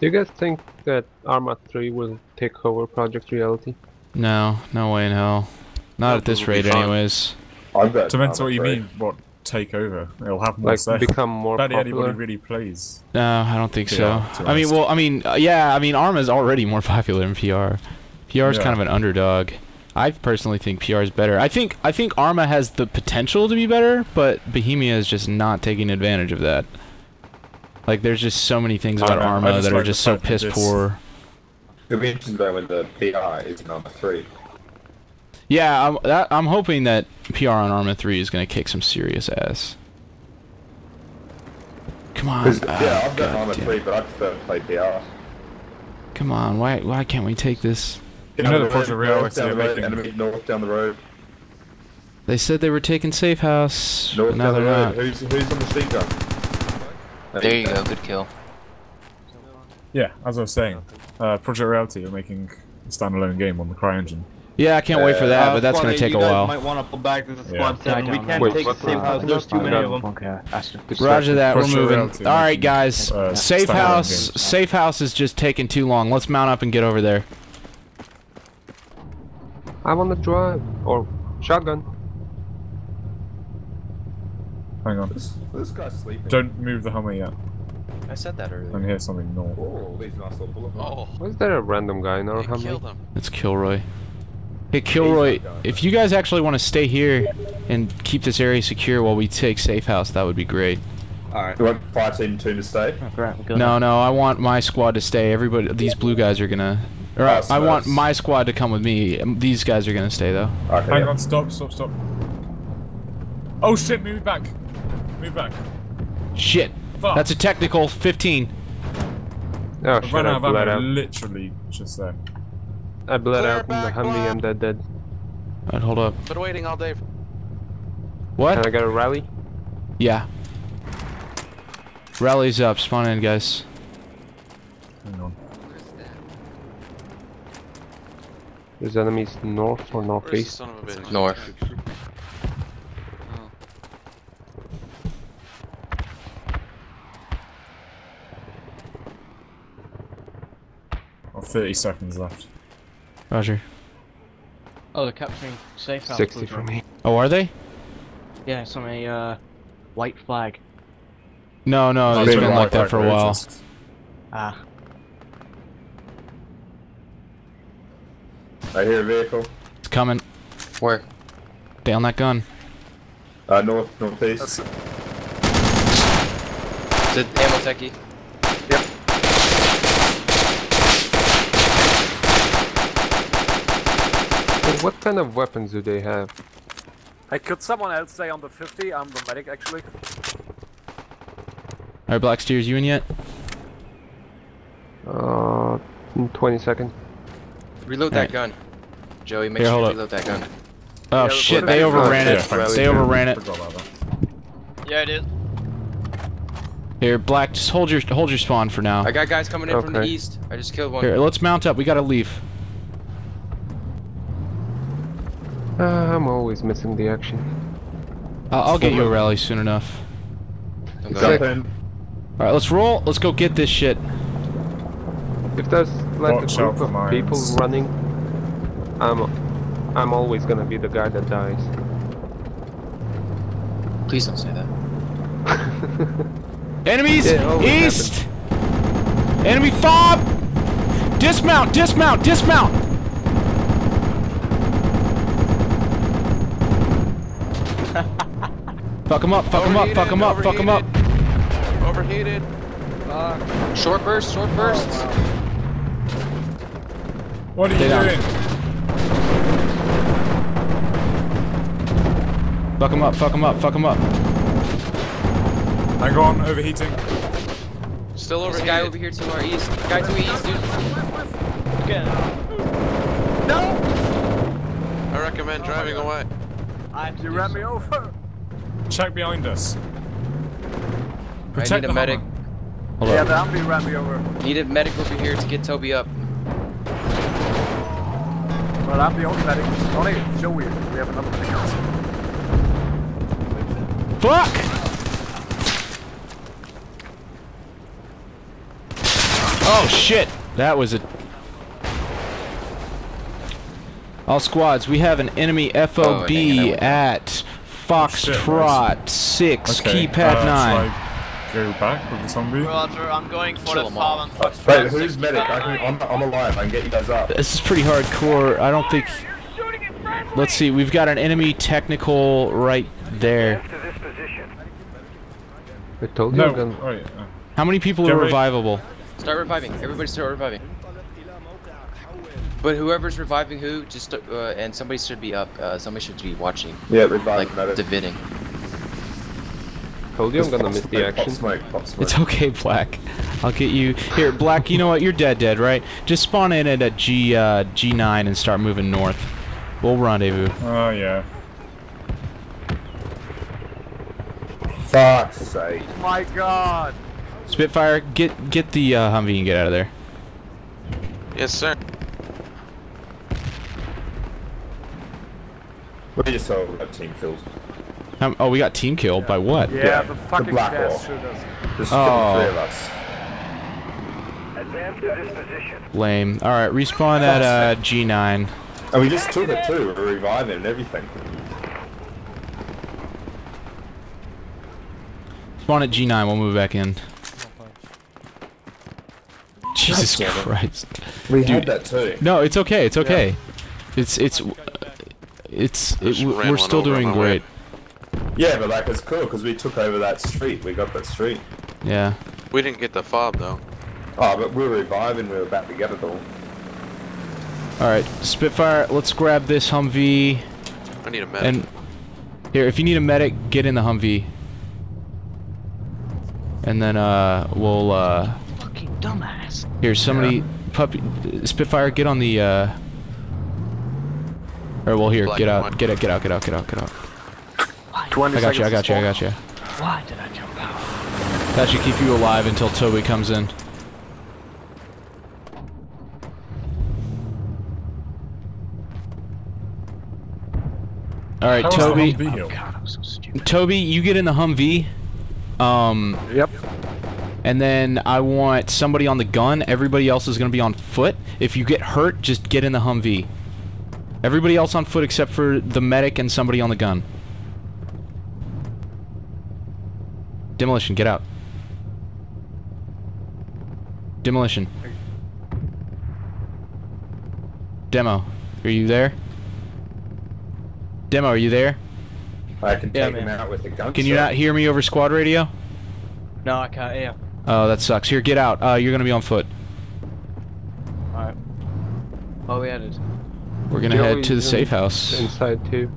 Do you guys think that Arma 3 will take over Project Reality? No, no way in hell. Not at this rate, anyways. I've got. Depends armor what you mean. What take over? It'll have more Like, say. become more Barely anybody really plays. No, I don't think Yeah, so. I mean, well, I mean, uh, yeah, I mean, Arma's already more *laughs* popular than PR. PR is Yeah. kind of an underdog. I personally think PR is better. I think I think Arma has the potential to be better, but Bohemia is just not taking advantage of that. Like, there's just so many things about don't know, I Arma that are like the just so piss poor. It'll be interesting though when the PR is number three. Yeah, I'm, that, I'm hoping that PR on Arma 3 is going to kick some serious ass. Come on. Because ah, yeah, I've got God Arma three, but I prefer to play PR. Come on, why why can't we take this? You know the road, Project north, Reality down the are making- enemy north down the road. They said they were taking safe house, North but now down they're the road. not. Who's who's on the machine gun? There you go, good kill. Yeah, as I was saying, uh, Project Reality are making a standalone game on the CryEngine. Yeah, I can't wait for that, but that's gonna eight, take you a guys while. might want to pull back. This is Yeah. Squad 7. We can't Wait, take what's safe house. There's too many of them. Okay. Roger that, we're moving. All right, guys. uh, safe house. games. Safe house is just taking too long. Let's mount up and get over there. I want to drive. Or shotgun. Hang on. This, this guy's sleeping. Don't move the Hummer yet. I said that earlier. I earlier. can hear something north. Oh, these nice little bullet holes. Oh, Was there a random guy in our they Humvee? killed him. It's Kilroy. Hey, Kilroy, if you guys actually want to stay here and keep this area secure while we take safe house, that would be great. Alright. You want fire team two to stay? No, no, I want my squad to stay. Everybody, these blue guys are gonna. Or I- I want my squad to come with me. These guys are gonna stay though. Okay. Hang yeah. on, stop, stop, stop. Oh shit, move back. Move back. Shit. Fuck. That's a technical 15. Oh I shit, ran I out of bled ammo out. literally just then. I bled Clear out in the back, Humvee, I'm dead dead. Alright, hold up. Been waiting all day. What? Can I get a rally? Yeah. Rally's up. Spawn in, guys. Hang on. There's enemies north or northeast. son of a bitch? North. Oh, 30 seconds left. Roger. Oh, they're capturing safe house. 60 for me. Oh, are they? Yeah, it's on a uh, white flag. No, no, it's Been been like like that for a while. ages. Ah. I hear a vehicle. It's coming. Where? Down that gun. Uh, north, northeast. That's, Is it ammo techie? Yep. what kind of weapons do they have? hey, could someone else stay on the 50? I'm the medic actually. Alright, Black Steers, you in yet? Uh, in 20 seconds. Reload Alright. that gun. Joey, make Here, sure you hold up. reload that gun. Oh Yeah, shit, they overran it. thanks. They overran it. Forgot about that. Yeah, it is. Here, Black, just hold your hold your spawn for now. I got guys coming in from the east. I just killed one. Here, let's mount up. We gotta leave. Uh, I'm always missing the action. I'll, I'll get you a rally soon enough. Go. Jump. All right, let's roll. Let's go get this shit. If there's like Watch a group for of people running, I'm I'm always gonna be the guy that dies. Please don't say that. *laughs* Enemies Yeah, it always east. Enemy fob. Dismount. Dismount. Dismount. *laughs* fuck him up. Fuck him up. Fuck him up. Fuck him up. Overheated. Short burst, short bursts. Oh, What are you down. doing? Fuck him up. Fuck him up. Fuck him up. Hang on, overheating. Still There's a guy over here to our east. Guy to the east, dude. No! I recommend driving away. I You ran me over. Check behind us. I need a the medic. Hummer. Hold Yeah, up. the Humvee ran me over. Need a medic over here to get Toby up. But I'm the only medic. Only Joey. We have another medic. Fuck. Oh shit. That was a. All squads, we have an enemy FOB Oh, hanging out at Foxtrot 6, Okay, keypad uh, 9. Shall I go back with the zombie? Roger, I'm going for Chill the 'em all. farm. Uh, wait, who's medic? I can, I'm, I'm alive. I can get you guys up. This is pretty hardcore. I don't think. Let's see, we've got an enemy technical right there. To this position. I told you No, gonna. wait. uh, How many people Get are ready. revivable? Start reviving. Everybody start reviving. But whoever's reviving who, just uh, and somebody should be up. Uh, somebody should be watching, Yeah, reviving. like medic. dividing. Told you I'm gonna miss the smoke, Pop action. smoke, pop smoke. It's okay, Black. I'll get you. Here, Black, you know what? You're dead, dead, right? Just spawn in at a G, uh, G9 and start moving north. We'll rendezvous. Oh, yeah. Fuck's sake. My god. Spitfire, get get the uh, Humvee and get out of there. Yes, sir. We just saw red team killed. Um, oh, we got team killed by what? Yeah, Yeah, the the fucking Black gas shooters. Just Oh. killed the three of us. Advance to this position. Lame. All right, respawn at uh, G9. And we just took it too. We're reviving and everything. Spawn at G9. We'll move back in. Jesus. Christ. We Dude. had that too. No, it's okay. It's okay. It's it's it's. It, we're still doing my way. great. Yeah, but like it's cool because we took over that street. We got that street. Yeah. We didn't get the fob though. Oh, but we were reviving. We were about to get it all. Alright, Spitfire, let's grab this Humvee. I need a medic. And here, if you need a medic, get in the Humvee. And then uh we'll uh Fucking dumbass. here somebody puppy Spitfire get on the uh or well here, Black get out, white. get out, get out, get out, get out, get out. 20 I got you, I got you, I got you. Why did I jump out? That should keep you alive until Toby comes in. Alright, How was the Toby. Humvee hill? God, I'm so stupid. Toby, you get in the Humvee. Um, Yep. and then I want somebody on the gun. Everybody else is going to be on foot. If you get hurt, just get in the Humvee. Everybody else on foot except for the medic and somebody on the gun. Demolition, get out. Demolition. Demo, are you there? Demo, are you there? I can Yeah, take him out with a gun. Can you not hear me over squad radio? No, I can't hear. Oh, that sucks. Here, get out. Uh, you're gonna be on foot. Alright. Oh, we headed. We're gonna head to the safe house. Inside too.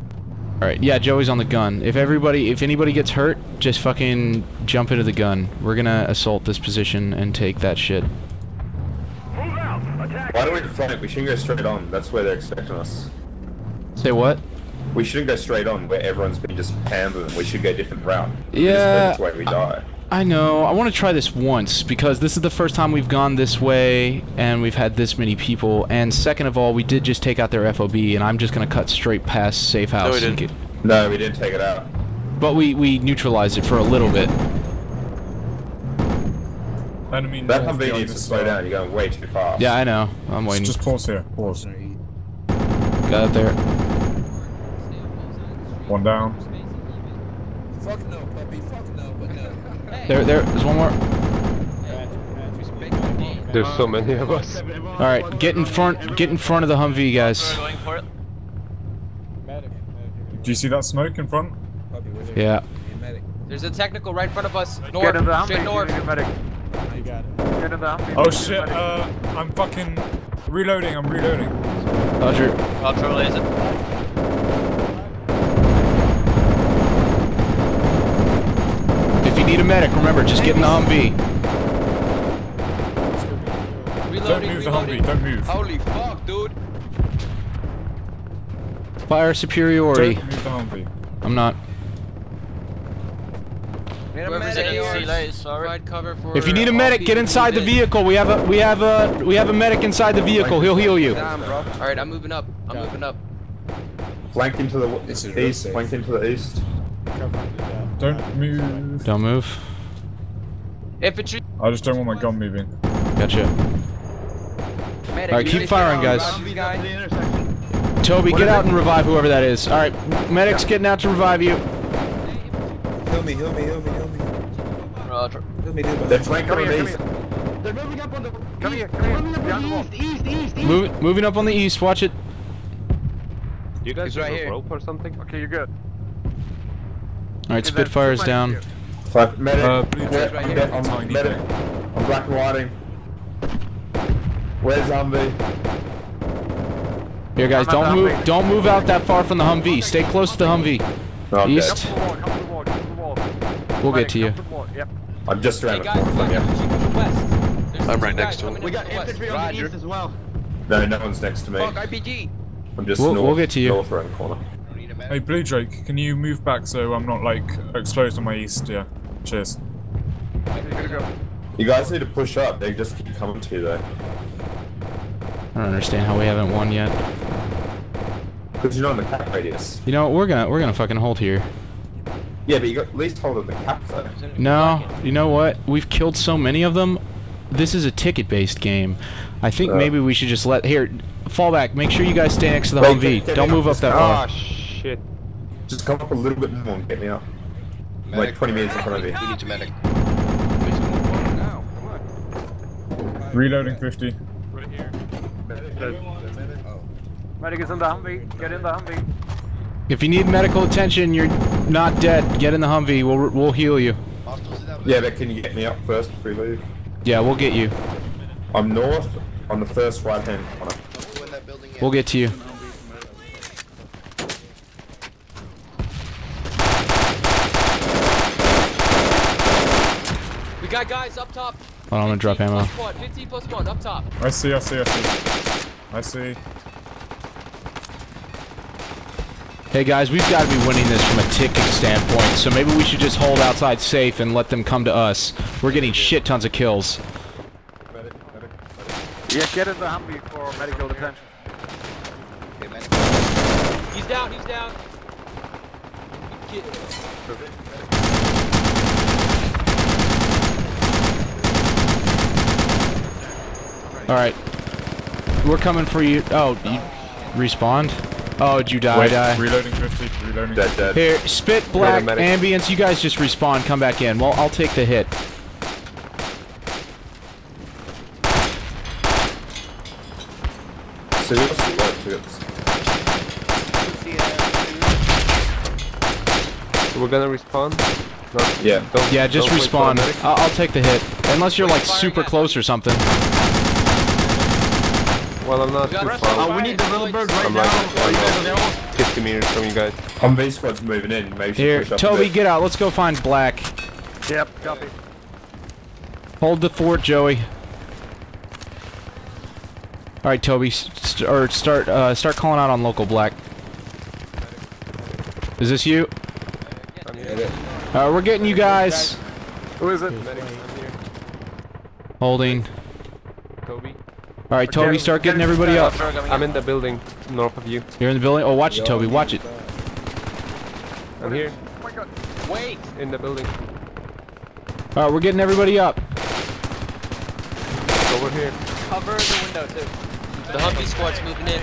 All right. Yeah, Joey's on the gun. If everybody, if anybody gets hurt, just fucking jump into the gun. We're gonna assault this position and take that shit. Move out. Attack. Why don't we flank? We shouldn't go straight on. That's where they're expecting us. Say what? We shouldn't go straight on where everyone's been just handling. We should go a different route. Yeah. This way we die. I know. I want to try this once because this is the first time we've gone this way and we've had this many people. And second of all, we did just take out their FOB, and I'm just gonna cut straight past safe house. No, we didn't. get- No, we didn't take it out. But we we neutralized it for a little bit. Enemy That north Humvee needs to slow down. You're going way too fast. Yeah, I know. I'm waiting. Just pause here. Pause. Got out there. One down. Fuck no, puppy. Fuck no, but no. *laughs* There, there. There's one more. There's so many of us. All right, get in front. Get in front of the Humvee, guys. We're going for it. Do you see that smoke in front? Yeah. There's a technical right in front of us. Get North, in the straight Humvee. north. Get in the medic. Get in the Humvee. Oh Get in the shit! Uh, I'm fucking reloading. I'm reloading. Roger. Roger, laser. If you need a medic, remember, just get in the Humvee. Don't Reloading, move the reloading. Humvee. Don't move. Holy fuck, dude. Fire superiority. Don't move the Humvee. I'm not. Whoever's in see sorry. provide cover for If you need a medic, get inside the vehicle. We have a we have a we have a medic inside the vehicle. He'll heal you. Alright, I'm moving up. I'm moving up. Flank into the east. Flank into the east. Don't move. Don't move. Infantry. I just don't want my gun moving. Gotcha. Medic. All right, keep firing, guys. Humvee guy. Toby, get out and revive whoever that is. All right, medic's getting out to revive you. Heal me, heal me, heal me, heal me. Roger. Heal me, dude. They're flanking Come on here, the come. They're moving up on the. Come here, come here. Behind the wall. East, east, east. Move, moving up on the east. Watch it. You guys He's have right a here. rope or something? Okay, you're good. All right, Okay, Spitfire's down. here. Flank medic. Uh, blue Yeah, tape I'm right dead. here. I'm medic. I'm black and whiting. Where's Humvee? Here, guys, I'm don't move. Humvee. Don't move out that far from the Humvee. Stay close to the Humvee. No, I'm East. dead. Come to the wall, the wall, the. We'll Medic, get to you. come the wall. Yep. I'm just Hey around the corner from you. infantry coming west. There's I'm right next to him. We got from the west. infantry on the east as well. No, no one's next to me. Fuck, RPG. I'm just We'll- north, we'll get to you. north around the corner. Hey, Blue Drake, can you move back so I'm not like exposed on my east? Yeah. Cheers. You're good to go. You guys need to push up. They just keep coming to you though. I don't understand how we haven't won yet. Because you're not in the cap radius. You know, we're gonna we're gonna fucking hold here. Yeah, but you got at least hold of the cap though. No, you know what? We've killed so many of them. This is a ticket-based game. I think Uh. maybe we should just let here fall back. Make sure you guys stay next to the Wait, Humvee. get- get Don't move up up that this far. Ah, shit. Just come up a little bit more and get me up. Like 20 meters in front of you. We need a medic. Reloading 50. Medic is in the Humvee. Get in the Humvee. If you need medical attention, you're not dead. Get in the Humvee. We'll we'll heal you. Yeah, but can you get me up first before we leave? Yeah, we'll get you. I'm north on the first right hand corner. We'll get to you. We got guys up top. Hold on, I'm gonna drop ammo. Plus one, 15 plus one, up top. I see, I see, I see. I see. Hey guys, we've got to be winning this from a ticket standpoint, so maybe we should just hold outside safe and let them come to us. We're getting shit tons of kills. Yeah, get in the Humvee for medical attention. He's down, he's down. Get- Alright. We're coming for you. Oh, you oh, respawned? Oh, did you die? Wait, die? reloading 50, reloading Dead, dead. Here, spit, black, ambience, you guys just respawn, come back in. Well, I'll take the hit. Seriously, what tips? We're gonna respawn? No, Yeah. don't- Yeah, just don't wait for a respawn. I'll, I'll take the hit. Unless you're like super close or something. Well, I'm not We too far. of Oh, we need the little bird right I'm now. like, Are you guys available? 50 meters from you guys. Humvee squad's moving in. Maybe you should Here, push up a Toby, get out. Let's go find Black. Yep, copy. Hold the fort, Joey. All right, Toby, s- st or start uh, start calling out on local Black. Is this you? I'm here. Uh, we're getting you guys. Who is it? Medic, Holding. Toby. All right, Toby, start getting everybody up. I'm in the building north of you. You're in the building. Oh, watch it, Toby. Watch it. I'm here. Oh my god. Wait! In the building. All right, we're getting everybody up. Over here. Cover the window too. The Humvee squad's moving in.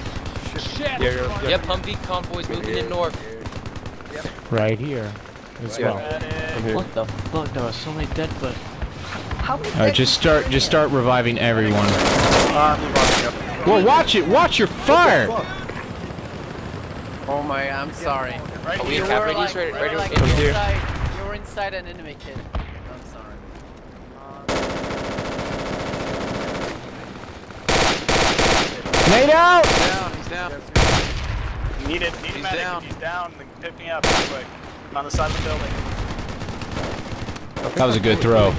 Yeah, you're, yeah. Yep, Humvee convoy's moving in north. Right here as well. I'm. What the fuck? There were so many dead, but All right, just start just start reviving everyone. Uh, I'm running watch it. Watch your fire. Oh my, I'm sorry. Are we You in cap were ready? like, Ready- you were ready- like I'm here. inside, you were inside an enemy kid. I'm sorry. Nade out. Down, he's down. Need it, need a He's medic. down. He's down. Pick me up real quick. On the side of the building. That was a good throw.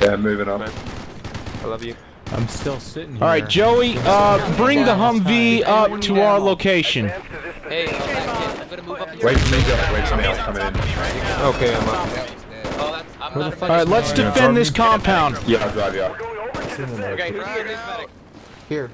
Yeah, moving up. I love you. I'm still sitting here. All right, Joey, uh, bring the Humvee up to our location. Hey, uh, I'm gonna move up. Wait for me, Joe. Wait for me. I'm coming in. Okay, I'm up. Oh, that's, I'm Who not the a fuck All right, let's defend this compound. Yeah, I'll drive you up. Okay, who's getting this medic? Here.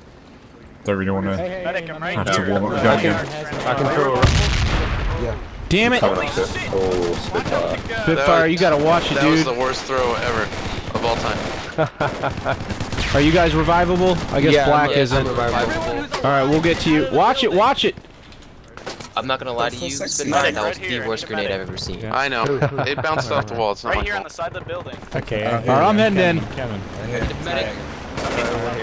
Don't really want to Hey, hey, Medic, hey, I'm I'm have to here. warm up the Right gun. I can throw a Yeah. Damn it, Coming up to Oh, Spitfire. Spitfire, you gotta watch it, dude. That was the worst throw ever of all time. Are you guys revivable? I guess Yeah, Black I'm- isn't. I'm All revivable. right, we'll get to you. Watch it, watch it. I'm not gonna lie to you, Spitfire, that was the worst grenade I've ever seen. I know. *laughs* It bounced off the wall. It's not Right my here on the side of the building. Okay. Uh, Alright, I'm heading in. Kevin. Medic,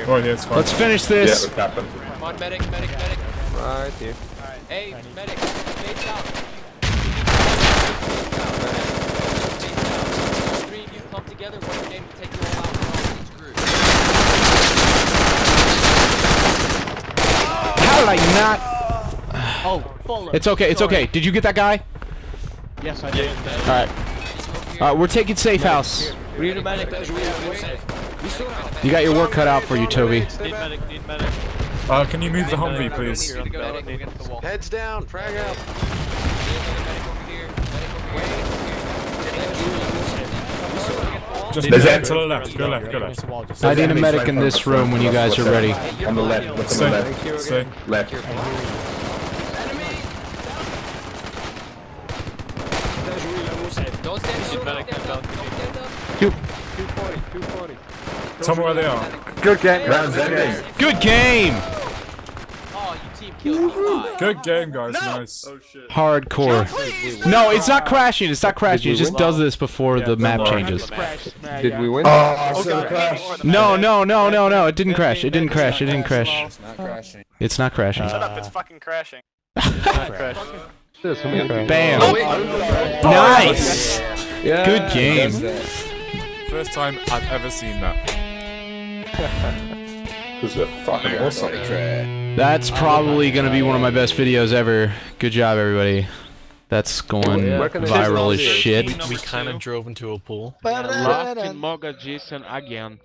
Oh, yeah, it's. Let's finish this. we're come on, medic, medic, medic. Right here. Hey, medic, face out. Three of you come together, one grenade will take you all out across each group. How did I not? oh, full. It's okay, it's okay. Did you get that guy? Yes, I did. All right. All right, we're taking safe house. We need a medic. You got your work cut out for you, Toby. Need medic, need medic. Uh, can you move the Humvee, please? Here, go medic, we're getting the wall. Heads down. Frag out. Medic over here, medic over here. Just There's that- to the left. Go left. Go left. Against the wall, just- I need a medic in this room when you guys are ready. On the left. Look on the left. Stay. Left. Don't stand up, don't stand up, don't stand up. 240, 240. Tell me where they are. Good game. Round's ending. Good game. Oh, you team killed me. Why? Mm-hmm. Good game, guys. Nice. Oh, Hardcore. No, it's not crashing. It's not crashing. It just does this before the map worry. changes. Did we win? Oh, I saw the crash. No, no, no, no, no. It didn't crash. It didn't crash. It didn't crash. It's Not crashing. It's not crashing. Shut up, it's uh, fucking crashing. *laughs* This okay. Bam. Oh, Nice. Yeah. Good game. First time I've ever seen that. *laughs* This is a fucking awesome. That's probably gonna be one of my best videos ever. Good job, everybody. That's going oh, Where can viral as shit. We kind of drove into a pool. Laughing Mogadishu again.